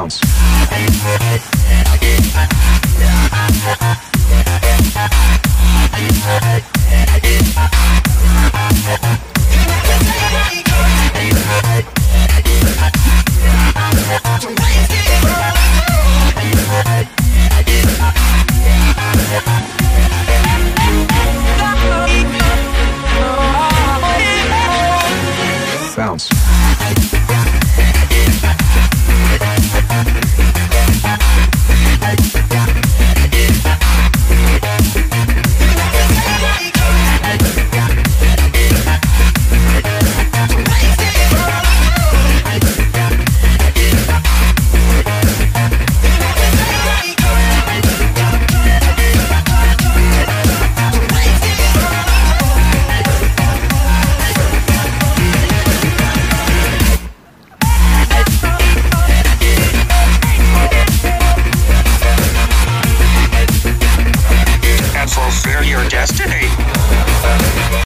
bounce.